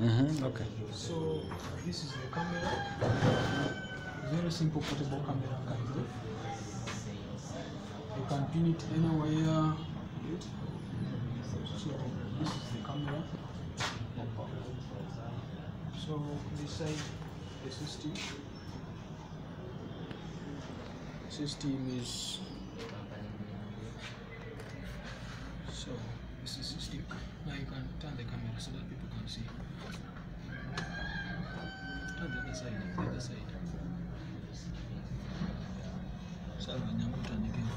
Mm-hmm. Okay. So this is the camera. Very simple portable camera can do. You can pin it anywhere. So this is the camera. So this side the system. System is so this is system. Now you can turn the camera so that Not the other side, the other side. Sorry, Nyambutan again.